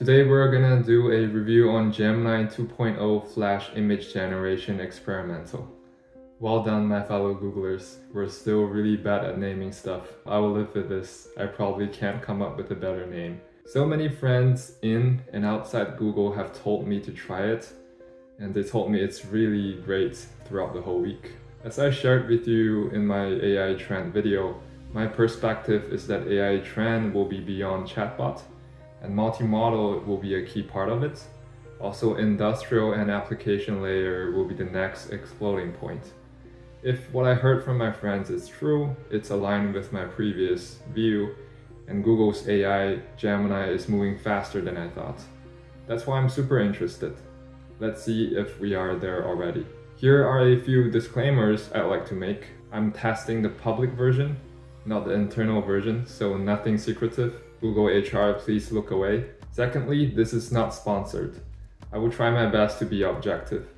Today we're gonna do a review on Gemini 2.0 Flash Image Generation Experimental. Well done my fellow Googlers, we're still really bad at naming stuff. I will live with this, I probably can't come up with a better name. So many friends in and outside Google have told me to try it, and they told me it's really great throughout the whole week. As I shared with you in my AI trend video, my perspective is that AI trend will be beyond chatbot, and multimodal will be a key part of it. Also, industrial and application layer will be the next exploding point. If what I heard from my friends is true, it's aligned with my previous view, and Google's AI Gemini is moving faster than I thought. That's why I'm super interested. Let's see if we are there already. Here are a few disclaimers I'd like to make. I'm testing the public version, not the internal version, so nothing secretive. Google HR, please look away. Secondly, this is not sponsored. I will try my best to be objective.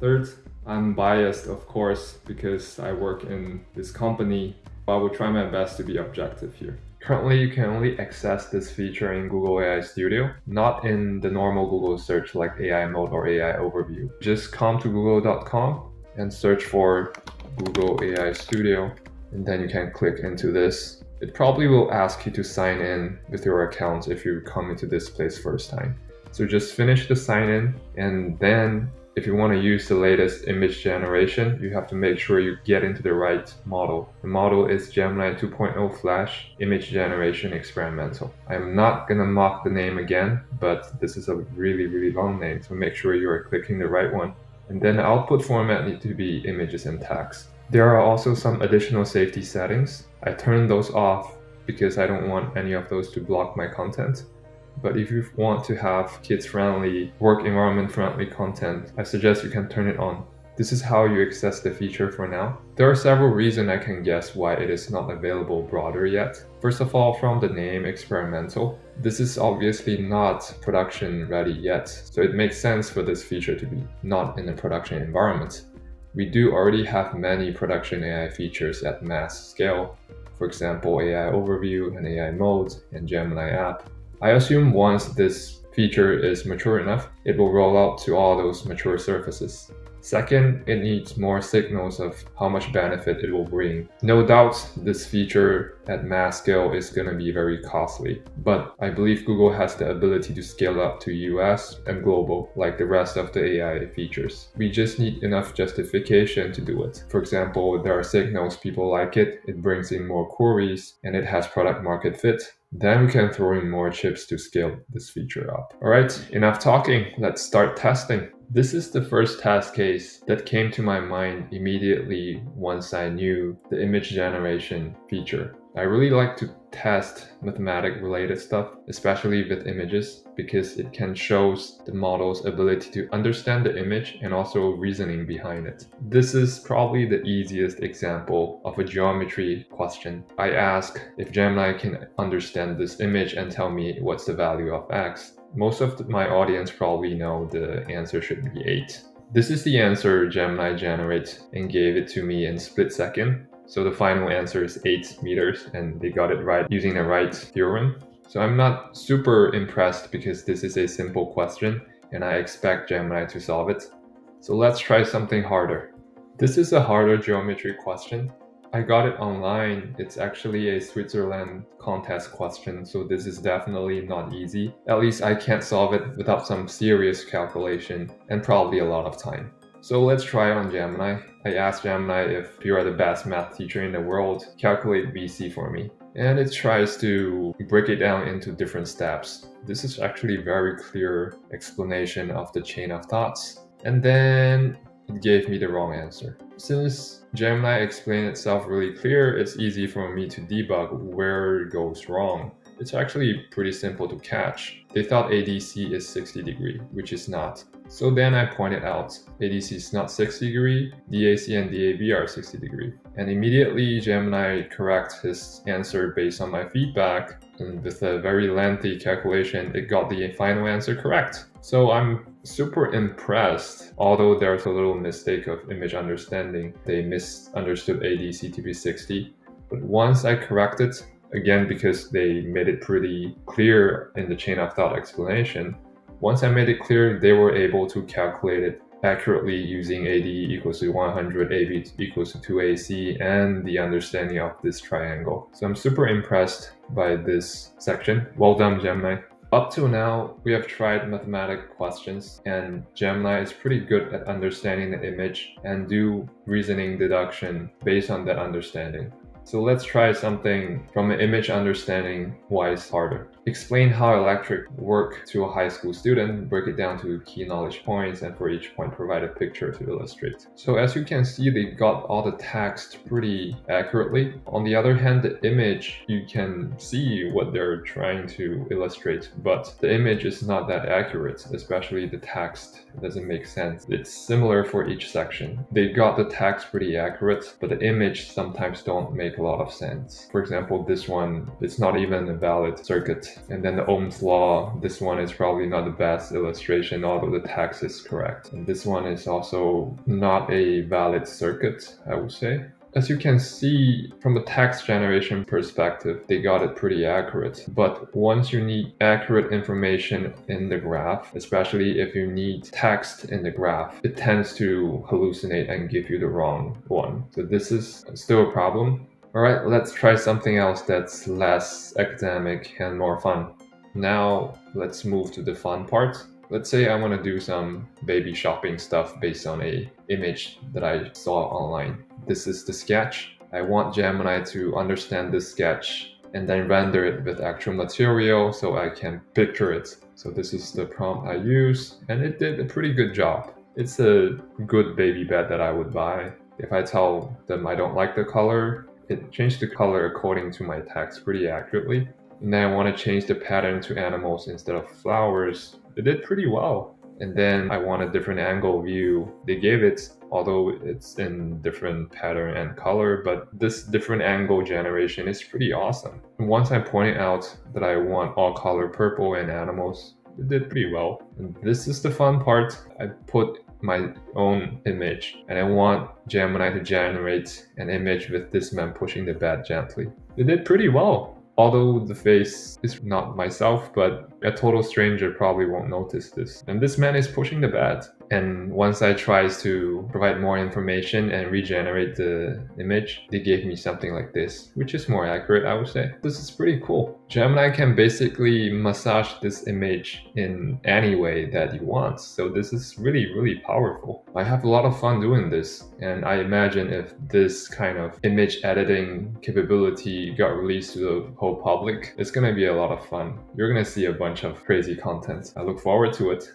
Third, I'm biased, of course, because I work in this company. But I will try my best to be objective here. Currently, you can only access this feature in Google AI Studio, not in the normal Google search like AI mode or AI overview. Just come to google.com and search for Google AI Studio, and then you can click into this. It probably will ask you to sign in with your account if you come into this place first time. So just finish the sign in and then if you want to use the latest image generation, you have to make sure you get into the right model. The model is Gemini 2.0 Flash Image Generation Experimental. I'm not gonna mock the name again, but this is a really, really long name, so make sure you are clicking the right one. And then the output format need to be images and text. There are also some additional safety settings. I turned those off because I don't want any of those to block my content. But if you want to have kids-friendly, work environment-friendly content, I suggest you can turn it on. This is how you access the feature for now. There are several reasons I can guess why it is not available broader yet. First of all, from the name experimental, this is obviously not production ready yet, so it makes sense for this feature to be not in a production environment. We do already have many production AI features at mass scale, for example AI Overview and AI Mode and Gemini app, I assume once this feature is mature enough, it will roll out to all those mature surfaces. Second, it needs more signals of how much benefit it will bring. No doubt this feature at mass scale is going to be very costly, but I believe Google has the ability to scale up to US and global like the rest of the AI features. We just need enough justification to do it. For example, there are signals people like it, it brings in more queries, and it has product market fit. Then we can throw in more chips to scale this feature up. Alright, enough talking, let's start testing. This is the first test case that came to my mind immediately once I knew the image generation feature. I really like to test mathematic related stuff, especially with images, because it can show the model's ability to understand the image and also reasoning behind it. This is probably the easiest example of a geometry question. I ask if Gemini can understand this image and tell me what's the value of x most of my audience probably know the answer should be 8. This is the answer Gemini generates and gave it to me in split second. So the final answer is 8 meters and they got it right using the right theorem. So I'm not super impressed because this is a simple question and I expect Gemini to solve it. So let's try something harder. This is a harder geometry question I got it online. It's actually a Switzerland contest question, so this is definitely not easy. At least I can't solve it without some serious calculation and probably a lot of time. So let's try on Gemini. I asked Gemini if you are the best math teacher in the world, calculate BC for me. And it tries to break it down into different steps. This is actually very clear explanation of the chain of thoughts. And then gave me the wrong answer. Since Gemini explained itself really clear, it's easy for me to debug where it goes wrong. It's actually pretty simple to catch. They thought ADC is 60 degree, which is not. So then I pointed out, ADC is not 60 degree, DAC and DAB are 60 degree. And immediately Gemini correct his answer based on my feedback, and with a very lengthy calculation, it got the final answer correct. So I'm super impressed, although there's a little mistake of image understanding. They misunderstood ADC to be 60. But once I corrected, again because they made it pretty clear in the chain of thought explanation. Once I made it clear, they were able to calculate it accurately using AD equals to 100, AB equals to 2AC, and the understanding of this triangle. So I'm super impressed by this section. Well done, Gemini. Up till now, we have tried mathematic questions and Gemini is pretty good at understanding the image and do reasoning deduction based on that understanding. So let's try something from an image understanding wise harder. Explain how electric work to a high school student, break it down to key knowledge points, and for each point provide a picture to illustrate. So as you can see, they got all the text pretty accurately. On the other hand, the image, you can see what they're trying to illustrate, but the image is not that accurate, especially the text doesn't make sense. It's similar for each section. They got the text pretty accurate, but the image sometimes don't make a lot of sense. For example, this one, it's not even a valid circuit and then the Ohm's law, this one is probably not the best illustration, although the text is correct. And this one is also not a valid circuit, I would say. As you can see from a text generation perspective, they got it pretty accurate. But once you need accurate information in the graph, especially if you need text in the graph, it tends to hallucinate and give you the wrong one. So this is still a problem. Alright, let's try something else that's less academic and more fun. Now, let's move to the fun part. Let's say I want to do some baby shopping stuff based on a image that I saw online. This is the sketch. I want Gemini to understand this sketch and then render it with actual material so I can picture it. So this is the prompt I use and it did a pretty good job. It's a good baby bed that I would buy. If I tell them I don't like the color, it changed the color according to my text pretty accurately. And then I want to change the pattern to animals instead of flowers. It did pretty well. And then I want a different angle view. They gave it, although it's in different pattern and color, but this different angle generation is pretty awesome. And once I pointed out that I want all color purple and animals, it did pretty well. And this is the fun part. I put my own image and I want Gemini to generate an image with this man pushing the bed gently. It did pretty well. Although the face is not myself, but a total stranger probably won't notice this. And this man is pushing the bed. And once I tried to provide more information and regenerate the image, they gave me something like this, which is more accurate, I would say. This is pretty cool. Gemini can basically massage this image in any way that you want. So this is really, really powerful. I have a lot of fun doing this. And I imagine if this kind of image editing capability got released to the whole public, it's gonna be a lot of fun. You're gonna see a bunch of crazy content. I look forward to it.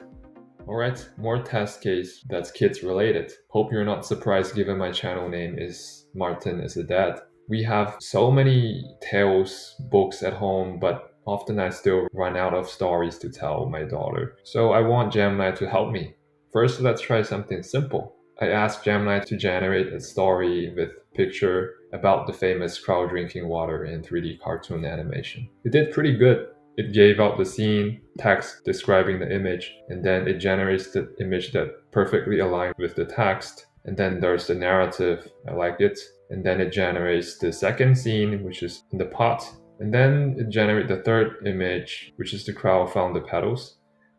Alright, more test case that's kids related. Hope you're not surprised given my channel name is Martin is a dad. We have so many tales books at home, but often I still run out of stories to tell my daughter. So I want Gemini to help me. First, let's try something simple. I asked Gemini to generate a story with picture about the famous crow drinking water in 3D cartoon animation. It did pretty good. It gave out the scene, text describing the image, and then it generates the image that perfectly aligned with the text. And then there's the narrative, I like it. And then it generates the second scene, which is in the pot. And then it generates the third image, which is the crow found the petals.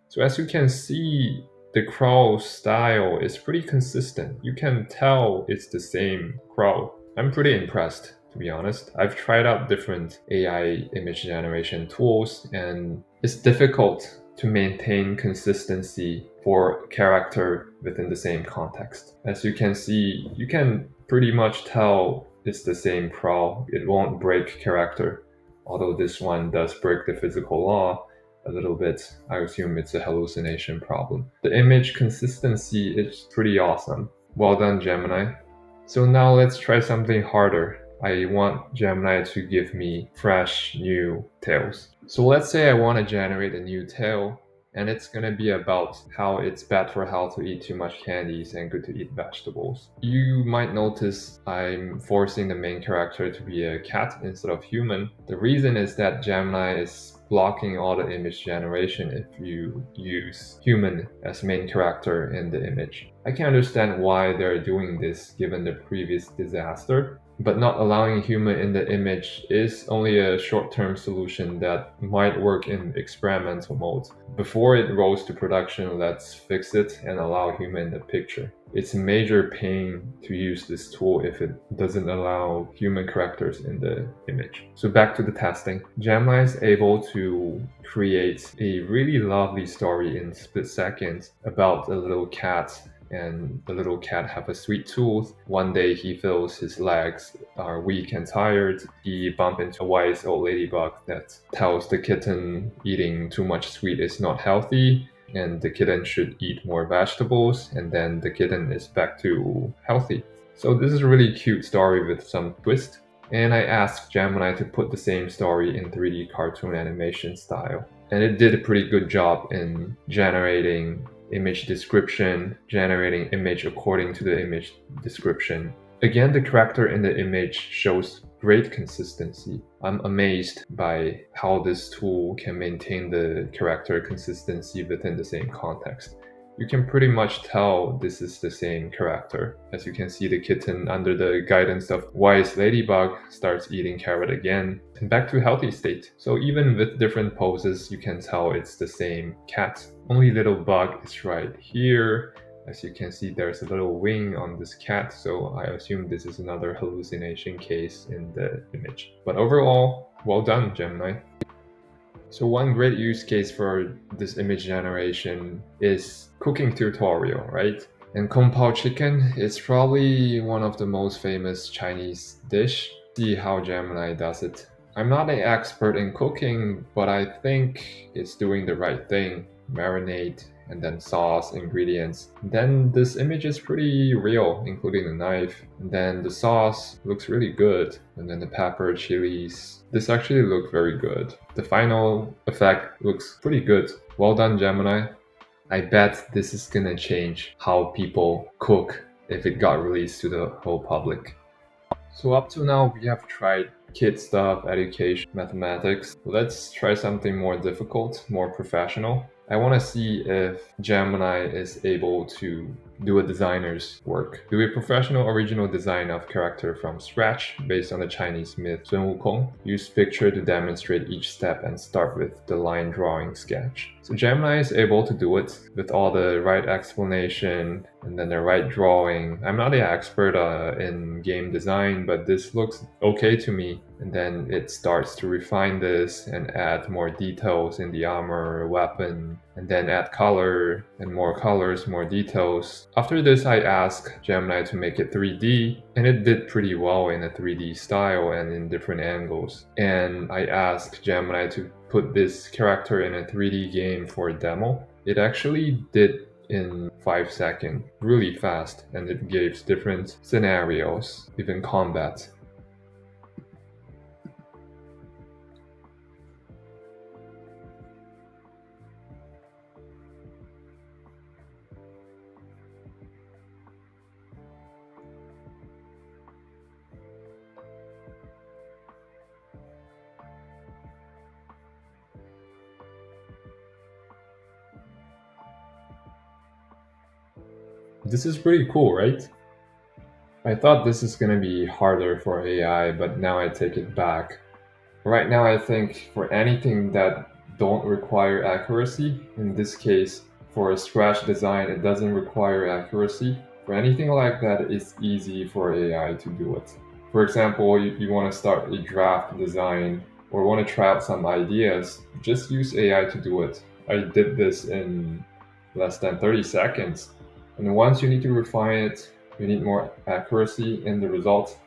So as you can see, the crow style is pretty consistent. You can tell it's the same crow. I'm pretty impressed to be honest. I've tried out different AI image generation tools and it's difficult to maintain consistency for character within the same context. As you can see, you can pretty much tell it's the same crow. It won't break character. Although this one does break the physical law a little bit, I assume it's a hallucination problem. The image consistency is pretty awesome. Well done, Gemini. So now let's try something harder. I want Gemini to give me fresh new tales. So let's say I want to generate a new tale and it's gonna be about how it's bad for health to eat too much candies and good to eat vegetables. You might notice I'm forcing the main character to be a cat instead of human. The reason is that Gemini is blocking all the image generation if you use human as main character in the image. I can understand why they're doing this given the previous disaster but not allowing a human in the image is only a short-term solution that might work in experimental mode. Before it rolls to production, let's fix it and allow human in the picture. It's a major pain to use this tool if it doesn't allow human characters in the image. So back to the testing. Gemini is able to create a really lovely story in split seconds about a little cat and the little cat have a sweet tooth. One day he feels his legs are weak and tired. He bump into a wise old ladybug that tells the kitten eating too much sweet is not healthy and the kitten should eat more vegetables and then the kitten is back to healthy. So this is a really cute story with some twist. And I asked Gemini to put the same story in 3D cartoon animation style. And it did a pretty good job in generating image description, generating image according to the image description. Again, the character in the image shows great consistency. I'm amazed by how this tool can maintain the character consistency within the same context you can pretty much tell this is the same character. As you can see, the kitten under the guidance of wise ladybug starts eating carrot again and back to healthy state. So even with different poses, you can tell it's the same cat. Only little bug is right here. As you can see, there's a little wing on this cat, so I assume this is another hallucination case in the image. But overall, well done, Gemini. So one great use case for this image generation is cooking tutorial, right? And Kung Pao chicken is probably one of the most famous Chinese dish. See how Gemini does it. I'm not an expert in cooking, but I think it's doing the right thing. Marinate and then sauce, ingredients. Then this image is pretty real, including the knife. And then the sauce looks really good. And then the pepper, chilies. This actually looked very good. The final effect looks pretty good. Well done, Gemini. I bet this is gonna change how people cook if it got released to the whole public. So up to now, we have tried kid stuff, education, mathematics. Let's try something more difficult, more professional. I want to see if Gemini is able to do a designer's work. Do a professional original design of character from scratch based on the Chinese myth Sun Wukong. Use picture to demonstrate each step and start with the line drawing sketch. So Gemini is able to do it with all the right explanation and then the right drawing. I'm not an expert uh, in game design, but this looks okay to me. And then it starts to refine this and add more details in the armor, weapon, and then add color and more colors, more details. After this, I asked Gemini to make it 3D, and it did pretty well in a 3D style and in different angles. And I asked Gemini to put this character in a 3D game for a demo. It actually did in 5 seconds, really fast, and it gave different scenarios, even combat. This is pretty cool, right? I thought this is gonna be harder for AI, but now I take it back. Right now I think for anything that don't require accuracy, in this case, for a scratch design, it doesn't require accuracy. For anything like that, it's easy for AI to do it. For example, you, you want to start a draft design or want to try out some ideas, just use AI to do it. I did this in less than 30 seconds and once you need to refine it, you need more accuracy in the result,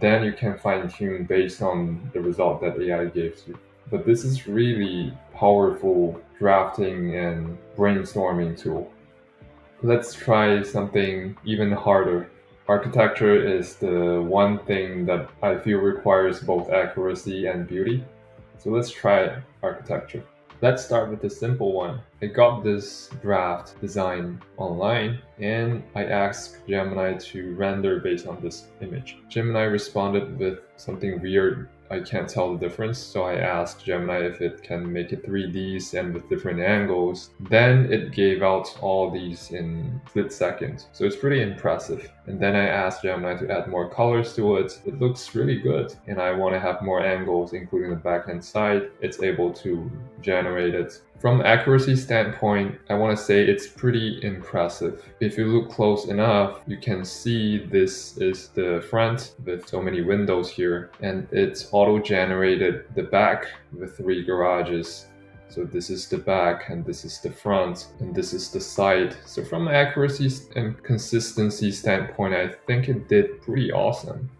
then you can fine tune based on the result that AI gives you. But this is really powerful drafting and brainstorming tool. Let's try something even harder. Architecture is the one thing that I feel requires both accuracy and beauty. So let's try architecture. Let's start with the simple one. I got this draft design online and I asked Gemini to render based on this image. Gemini responded with something weird. I can't tell the difference, so I asked Gemini if it can make it 3Ds and with different angles. Then it gave out all these in split seconds. So it's pretty impressive. And then I asked Gemini to add more colors to it. It looks really good. And I want to have more angles, including the back and side. It's able to generate it. From accuracy standpoint, I want to say it's pretty impressive. If you look close enough, you can see this is the front with so many windows here and it's auto-generated the back with three garages so this is the back and this is the front and this is the side. So from an accuracy and consistency standpoint, I think it did pretty awesome.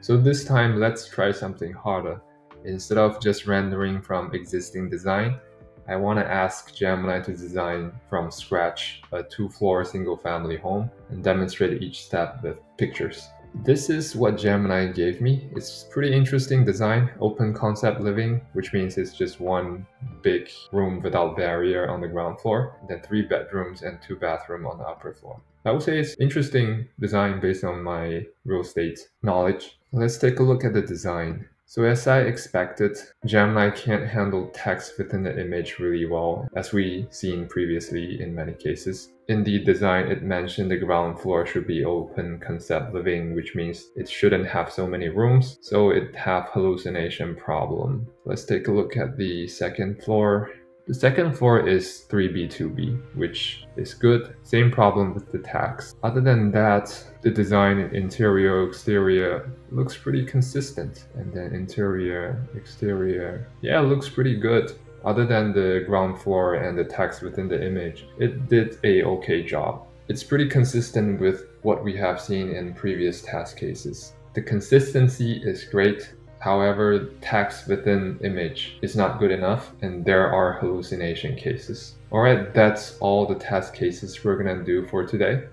So this time let's try something harder. Instead of just rendering from existing design, I want to ask Gemini to design from scratch a two-floor single-family home and demonstrate each step with pictures. This is what Gemini gave me. It's pretty interesting design, open concept living, which means it's just one big room without barrier on the ground floor, then three bedrooms and two bathrooms on the upper floor. I would say it's interesting design based on my real estate knowledge. Let's take a look at the design. So as I expected, Gemini can't handle text within the image really well, as we seen previously in many cases. In the design, it mentioned the ground floor should be open concept living, which means it shouldn't have so many rooms, so it have hallucination problem. Let's take a look at the second floor. The second floor is 3B2B, which is good. Same problem with the tax. Other than that, the design interior, exterior looks pretty consistent. And then interior, exterior, yeah, looks pretty good. Other than the ground floor and the text within the image, it did a okay job. It's pretty consistent with what we have seen in previous test cases. The consistency is great, However, text within image is not good enough and there are hallucination cases. Alright, that's all the test cases we're gonna do for today.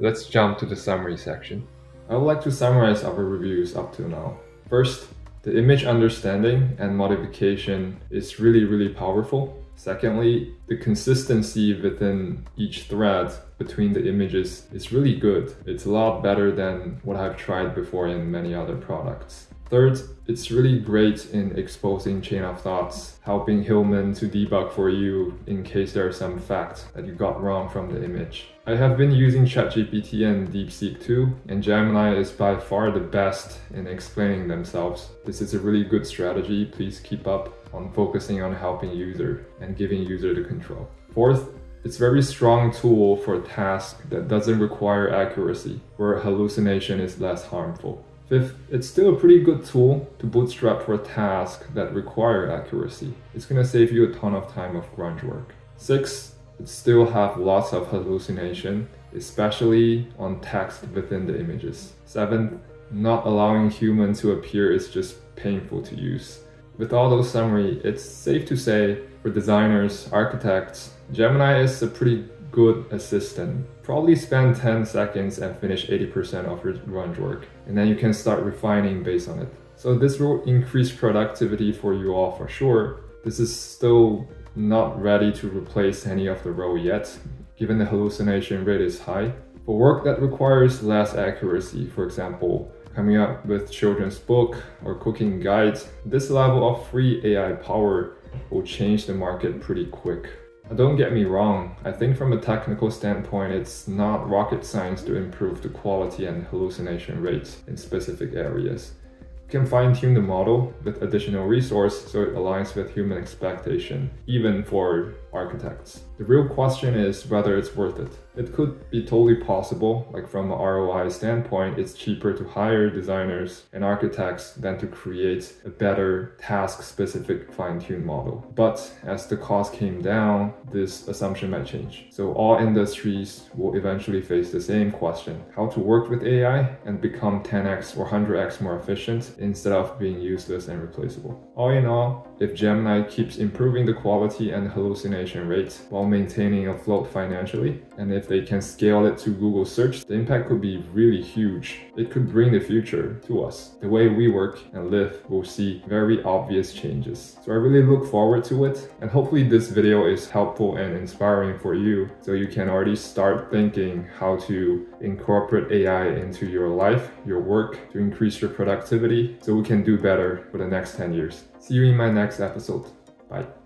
Let's jump to the summary section. I would like to summarize our reviews up to now. First, the image understanding and modification is really, really powerful. Secondly, the consistency within each thread between the images is really good. It's a lot better than what I've tried before in many other products. Third, it's really great in exposing chain of thoughts, helping Hillman to debug for you in case there are some facts that you got wrong from the image. I have been using ChatGPT and DeepSeek too, and Gemini is by far the best in explaining themselves. This is a really good strategy, please keep up on focusing on helping user and giving user the control. Fourth, it's very strong tool for task that doesn't require accuracy, where hallucination is less harmful. Fifth, it's still a pretty good tool to bootstrap for a task that require accuracy. It's gonna save you a ton of time of grunt work. Six, it still have lots of hallucination, especially on text within the images. Seventh, not allowing human to appear is just painful to use. With all those summary, it's safe to say for designers, architects, Gemini is a pretty good assistant. Probably spend 10 seconds and finish 80% of your grunt work. And then you can start refining based on it. So this will increase productivity for you all for sure. This is still not ready to replace any of the role yet, given the hallucination rate is high. For work that requires less accuracy, for example, coming up with children's book or cooking guides, this level of free AI power will change the market pretty quick. Don't get me wrong, I think from a technical standpoint it's not rocket science to improve the quality and hallucination rates in specific areas. You can fine-tune the model with additional resource so it aligns with human expectation, even for architects. The real question is whether it's worth it. It could be totally possible, like from an ROI standpoint, it's cheaper to hire designers and architects than to create a better task-specific fine-tuned model. But as the cost came down, this assumption might change. So all industries will eventually face the same question, how to work with AI and become 10x or 100x more efficient instead of being useless and replaceable. All in all, if Gemini keeps improving the quality and hallucination rates while maintaining afloat financially, and if they can scale it to Google search, the impact could be really huge. It could bring the future to us. The way we work and live will see very obvious changes. So I really look forward to it, and hopefully this video is helpful and inspiring for you, so you can already start thinking how to incorporate AI into your life, your work, to increase your productivity, so we can do better for the next 10 years. See you in my next episode. Bye.